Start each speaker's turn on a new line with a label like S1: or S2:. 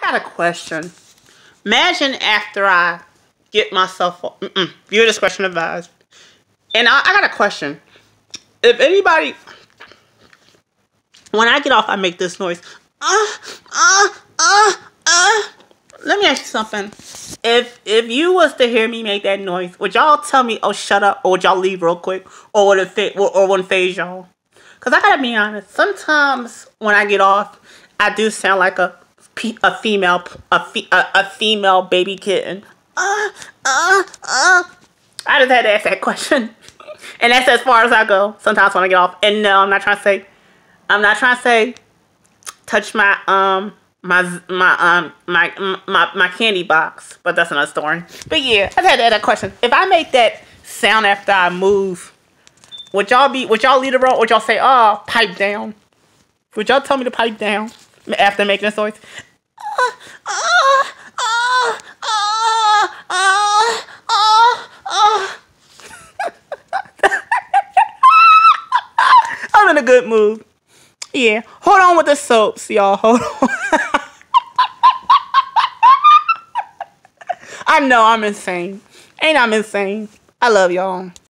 S1: got a question. Imagine after I get myself, mm-mm, viewer discretion advised. And I, I got a question. If anybody, when I get off, I make this noise. Uh, uh, uh, uh. Let me ask you something. If if you was to hear me make that noise, would y'all tell me, "Oh, shut up," or would y'all leave real quick, or would it fit, or, or would faze y'all? Cause I gotta be honest. Sometimes when I get off, I do sound like a a female a, a, a female baby kitten. Uh, uh, uh. I just had to ask that question. and that's as far as I go sometimes when I get off. And no, I'm not trying to say, I'm not trying to say, touch my, um, my, my, um, my, my, my candy box. But that's another story. But yeah, I had to ask that question. If I make that sound after I move, would y'all be, would y'all lead the road? Would y'all say, oh, pipe down? Would y'all tell me to pipe down after making this noise? I'm in a good mood. Yeah. Hold on with the soaps, y'all. Hold on. I know I'm insane. Ain't I'm insane? I love y'all.